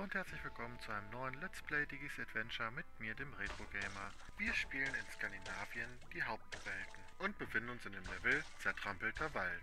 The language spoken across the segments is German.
Hallo und herzlich willkommen zu einem neuen Let's Play Digis Adventure mit mir, dem Retro Gamer. Wir spielen in Skandinavien die Hauptwelten und befinden uns in dem Level Zertrampelter Wald.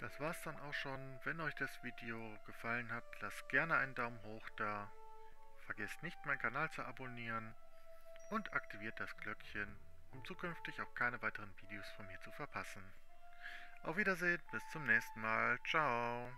Das war's dann auch schon. Wenn euch das Video gefallen hat, lasst gerne einen Daumen hoch da. Vergesst nicht meinen Kanal zu abonnieren und aktiviert das Glöckchen, um zukünftig auch keine weiteren Videos von mir zu verpassen. Auf Wiedersehen, bis zum nächsten Mal. Ciao.